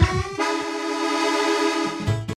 Bye.